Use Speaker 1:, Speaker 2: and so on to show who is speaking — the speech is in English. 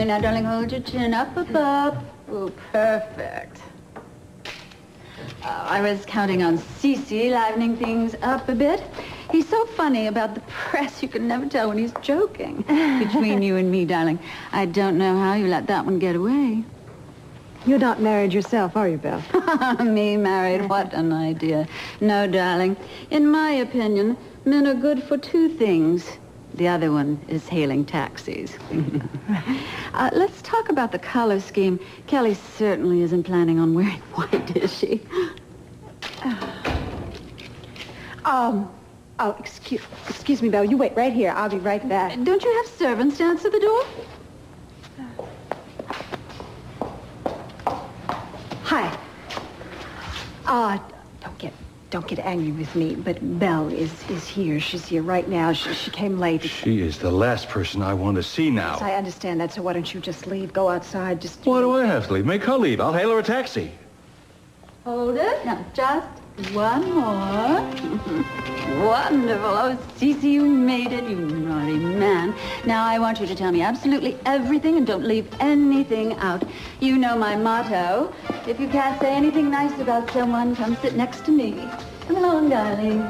Speaker 1: right, now, darling, hold your chin up, above. Oh, perfect. Uh, I was counting on C.C. livening things up a bit. He's so funny about the press, you can never tell when he's joking. Between you and me, darling, I don't know how you let that one get away.
Speaker 2: You're not married yourself, are you, Belle?
Speaker 1: me married, what an idea. No, darling. In my opinion, men are good for two things. The other one is hailing taxis. uh, let's talk about the color scheme. Kelly certainly isn't planning on wearing white, is she?
Speaker 2: Um, oh, excuse, excuse me, Belle. You wait right here. I'll be right back.
Speaker 1: Don't you have servants to answer the door?
Speaker 2: Hi. Uh, don't get don't get angry with me, but Belle is is here. She's here right now. She, she came late.
Speaker 3: She is the last person I want to see now.
Speaker 2: Yes, I understand that, so why don't you just leave? Go outside, just...
Speaker 3: Why do I have to leave? Make her leave. I'll hail her a taxi.
Speaker 1: Hold it. Now, just one more. Wonderful. Oh, C.C., you made it, you naughty man. Now, I want you to tell me absolutely everything and don't leave anything out. You know my motto. If you can't say anything nice about someone, come sit next to me. Come along, darling.